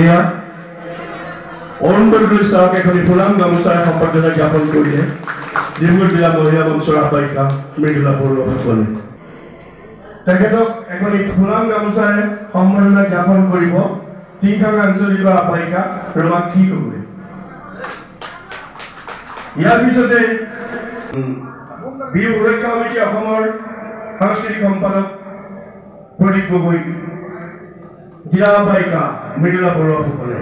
এয়া অৰুণোদয় চাওক এখনি ফুলাম গামোচাৰে সম্বৰ্ধনা জ্ঞাপন কৰিলে ডিব্ৰুগড় জিলা মহিলা মঞ্চৰ আহ্বায়িকা মৃদুলা বৰুৱাসকলে তেখেতক এখনি ফুলাম গামোচাৰে সম্বৰ্ধনা জ্ঞাপন কৰিব টিংখাং আঞ্চলিকৰ আহ্বায়িকা ৰমাক্ষী গগৈ ইয়াৰ পিছতে বিহু সুৰক্ষা সমিতি অসমৰ সাংস্কৃতিক সম্পাদক প্ৰদীপ গগৈ জীয়া ভাইকা মৃদুলা বৰুৱাসকলে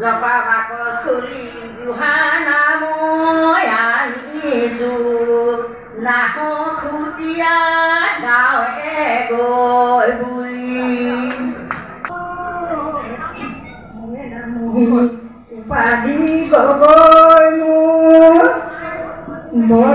জপা কাকচুলি জোহানা মই আনিছোঁ। Khutia dao e goi bui. উপাধি গগৈ মোৰ মই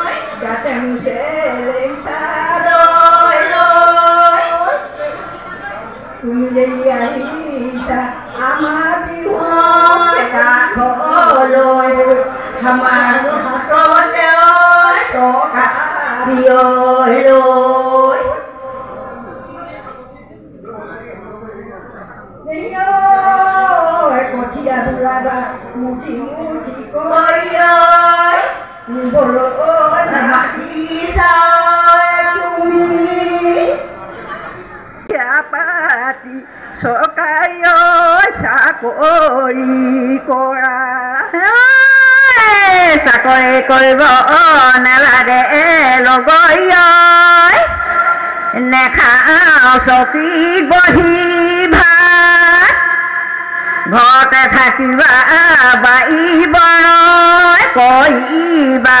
cả trăng sẽ lên xa đôi lối. Vì vậy xa ama đi hoa cả khổ rồi. Hầm ăn có chơi có cả rồi rồi Hãy subscribe cho kênh Ghiền Mì Gõ Để không bỏ lỡ những video hấp dẫn চাকৰি কৰা চাকৰি কৰিব নালাগে লগৰী নেখাওঁ চকীত বহি ঘৰতে থাকিবা বাই বনই কৰিবা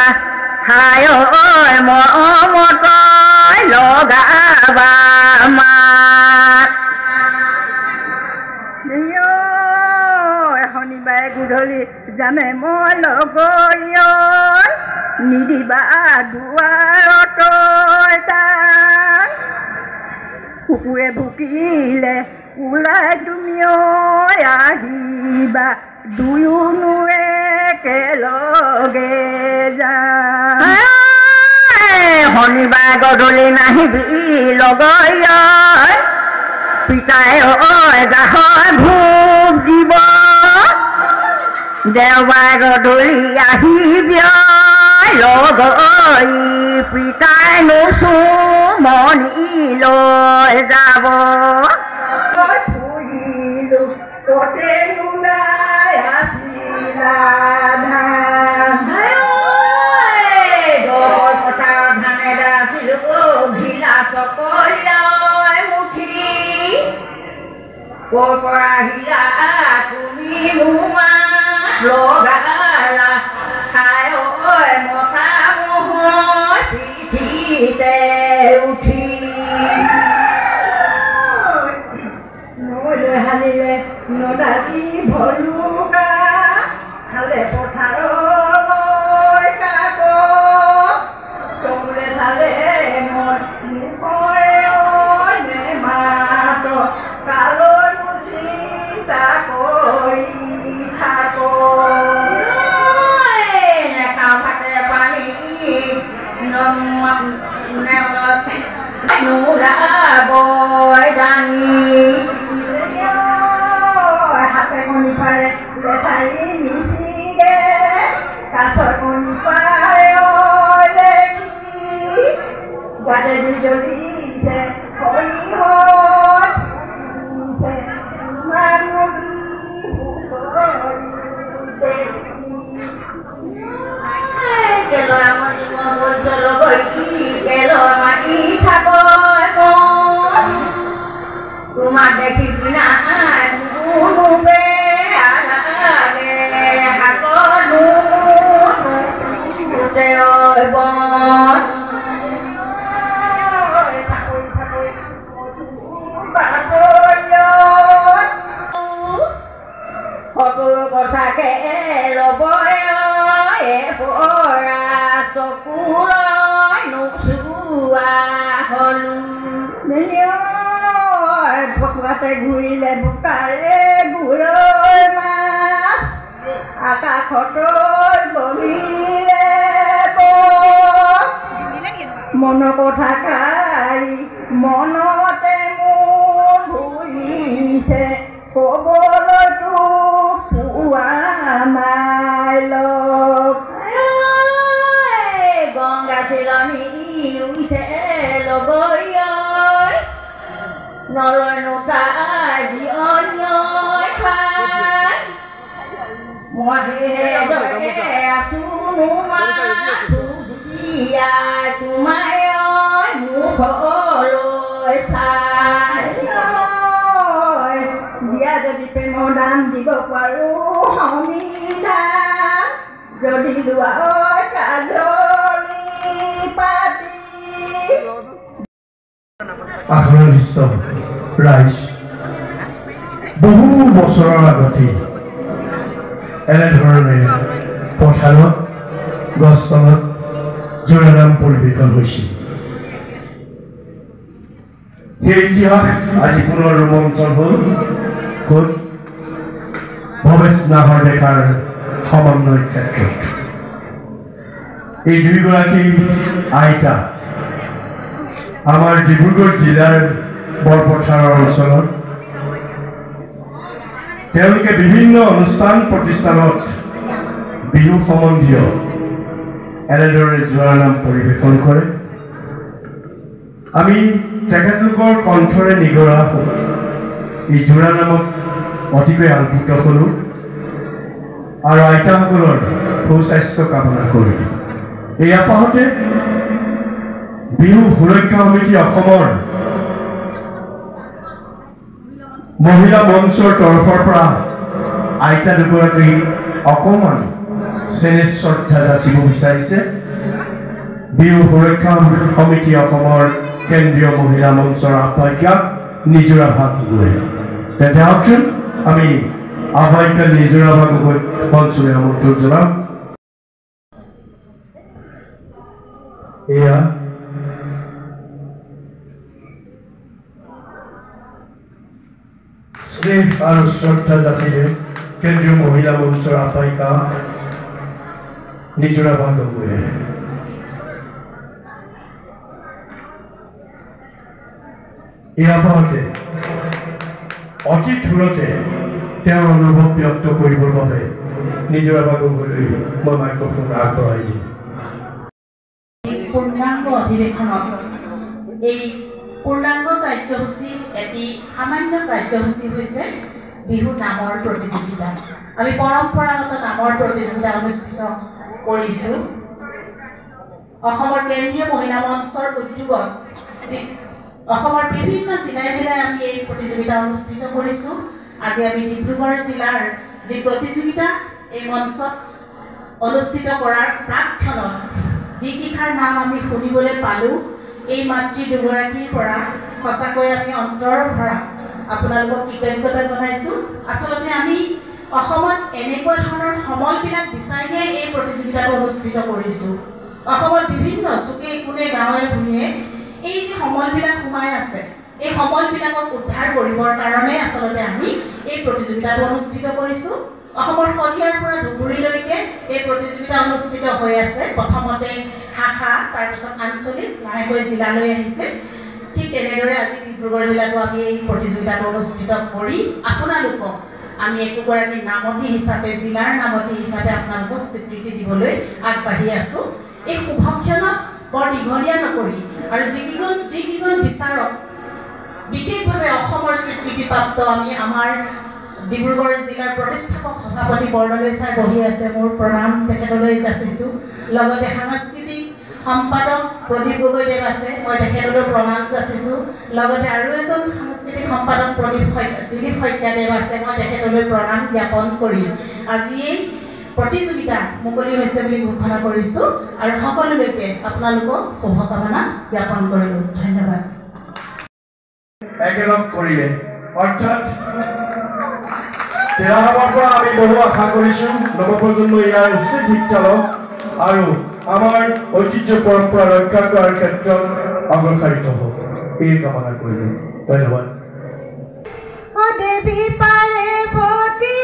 ঐ মৰমত লগাবা মাত শনিবাৰে গধূলি যামে মই লগৰী নিদিবা দুৱাৰত কুকুৰে ভুকিলে ওলাই তুমি আহিবা দুয়োনো একেলগে যাম। শনিবাৰ গধূলি নাহিবি লগৰী পিতাই ঐ গাহৰ ভোগ দিব। দেওবাৰ গধূলি আহিবি লগৰী পিতাই নুচু মনি লৈ যাব। ক'ৰ পৰা আহিলা তুমি মোমাত লগালা কেলৈ আমনি মই গৈছ লগৈ বাপে ঘুরিলে বুকারে ঘুরোর মাছ। আকা বহিলে বগিলে মন কথা কারি দান দিব পাৰোঁ যদি ৰাইজ বহু বছৰৰ আগতে এনেধৰণে পথাৰত গছতলত জোৰানাম পৰিৱেশন হৈছিল। সেই ইতিহাস আজি পুনৰ ৰোমন্থন হ'ল ক'ত? ভৱেশ নাহৰ সমন্বয় ক্ষেত্ৰত এই দুয়োগৰাকী আইতা? আমাৰ ডিব্ৰুগড় জিলাৰ বৰপথাৰৰ অঞ্চলত। তেওঁলোকে বিভিন্ন অনুষ্ঠান প্ৰতিষ্ঠানত বিহু সম্বন্ধীয় এনেদৰে জোৰানাম পৰিৱেশন কৰে। আমি তেখেতলোকৰ কণ্ঠৰে নিগৰা এই জোৰানামত অতিকৈ আলভুত হ'লোঁ। আৰু আইতাসকলৰ সুস্বাস্থ্য কামনা কৰি এই আপাহতে বিহু সুৰক্ষা সমিতি অসমৰ মহিলা মঞ্চৰ তৰফৰ পৰা আইতা দুগৰাকী অকণমান চেনেহ শ্ৰদ্ধা যাচিব বিচাৰিছে। বিহু সুৰক্ষা সমিতি অসমৰ কেন্দ্ৰীয় মহিলা মঞ্চৰ আহ্বায়িকা নিজৰা ভাগ তেন্তে আহকচোন আমি আহ্বায়িকা নিজৰা ভাগ গগৈ মঞ্চলৈ আমন্ত্ৰণ জনাম এয়া। স্নেহ আৰু শ্ৰদ্ধা যাচিলে কেন্দ্ৰীয় মহিলা মঞ্চৰ আহ্বায়িকা নিজৰা বা গগৈয়ে এই আবহাওয়াতে অতি থূৰতে তেওঁৰ অনুভৱ ব্যক্ত কৰিবৰ বাবে নিজৰা বা গগৈলৈ মই মাইক্ৰফোন আগবঢ়াই দিম পূৰ্ণাংগ অধিৱেশনত এই পূৰ্ণাংগ কাৰ্যসূচীৰ এটি সামান্য কাৰ্যসূচী হৈছে বিহু নামৰ প্ৰতিযোগিতা। আমি পৰম্পৰাগত নামৰ প্ৰতিযোগিতা অনুষ্ঠিত কৰিছোঁ। অসমৰ কেন্দ্ৰীয় মহিলা মঞ্চৰ উদ্যোগত অসমৰ বিভিন্ন জিলাই জিলাই আমি এই প্ৰতিযোগিতা অনুষ্ঠিত কৰিছোঁ। আজি আমি ডিব্ৰুগড় জিলাৰ যি প্ৰতিযোগিতা এই মঞ্চত অনুষ্ঠিত কৰাৰ প্ৰাকক্ষণত যিকেইষাৰ নাম আমি শুনিবলৈ পালোঁ এই মাতৃ দুগৰাকীৰ পৰা সঁচাকৈ আমি অন্তৰ ভৰা আপোনালোকক কৃতজ্ঞতা জনাইছোঁ। আচলতে আমি অসমত এনেকুৱা ধৰণৰ সমলবিলাক বিচাৰিয়ে এই প্ৰতিযোগিতাটো অনুষ্ঠিত কৰিছোঁ। অসমত বিভিন্ন চুকে কোণে গাঁৱে ভূঞে এই যি সমলবিলাক সোমাই আছে এই সমলবিলাকক উদ্ধাৰ কৰিবৰ কাৰণে আচলতে আমি এই প্ৰতিযোগিতাটো অনুষ্ঠিত কৰিছোঁ। অসমৰ শদিয়াৰ পৰা ধুবুৰীলৈকে এই প্ৰতিযোগিতা অনুষ্ঠিত হৈ আছে। প্ৰথমতে শাখা তাৰপিছত আঞ্চলিক লাহেকৈ জিলালৈ আহিছে। ঠিক তেনেদৰে আজি ডিব্ৰুগড় জিলাতো আমি এই প্ৰতিযোগিতাটো অনুষ্ঠিত কৰি আপোনালোকক আমি একোগৰাকী নামতী হিচাপে জিলাৰ নামতী হিচাপে আপোনালোকক স্বীকৃতি দিবলৈ আগবাঢ়ি আছোঁ। এই শুভক্ষণত বৰ দীঘলীয়া নকৰি আৰু যিকেইজন যিকেইজন বিচাৰক বিশেষভাৱে অসমৰ স্বীকৃতিপ্ৰাপ্ত আমি আমাৰ ডিব্ৰুগড় জিলাৰ প্ৰতিষ্ঠাপক সভাপতি বৰদলৈ ছাৰ বহি আছে মোৰ প্ৰণাম তেখেতলৈ যাচিছোঁ। লগতে সাংস্কৃতিক সম্পাদক প্ৰদীপ গগৈদেৱ আছে মই তেখেতলৈ প্ৰণাম যাচিছোঁ। লগতে আৰু এজন সাংস্কৃতিক সম্পাদক প্ৰদীপ শইকীয়া দিলীপ শইকীয়াদেৱ আছে মই তেখেতলৈ প্ৰণাম জ্ঞাপন কৰি আজি এই প্ৰতিযোগিতা মুকলি হৈছে বুলি ঘোষণা কৰিছোঁ। আৰু সকলোলৈকে আপোনালোকক শুভকামনা জ্ঞাপন কৰিলোঁ। ধন্যবাদ। একেলগ অৰ্থাৎ তেৰাসমৰ পৰা আমি বহু আশা কৰিছোঁ নৱপ্ৰজন্ম ইয়াৰ উচিত শিক্ষা লওক আৰু আমাৰ ঐতিহ্য পৰম্পৰা ৰক্ষা কৰাৰ ক্ষেত্ৰত অগ্ৰসাৰিত হওক। এই কামনা কৰিলোঁ। ধন্যবাদ। পাৰে পতি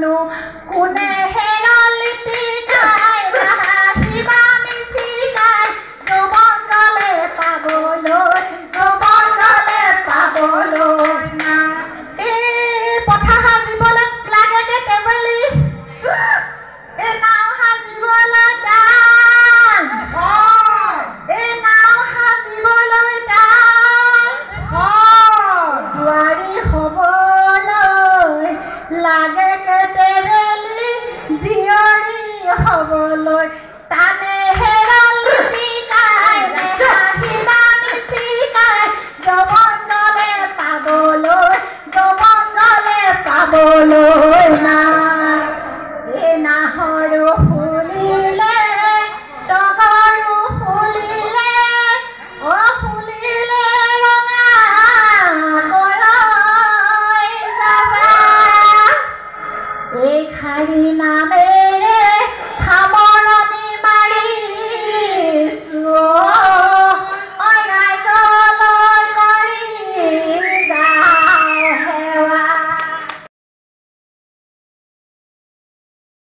जानो उन्हें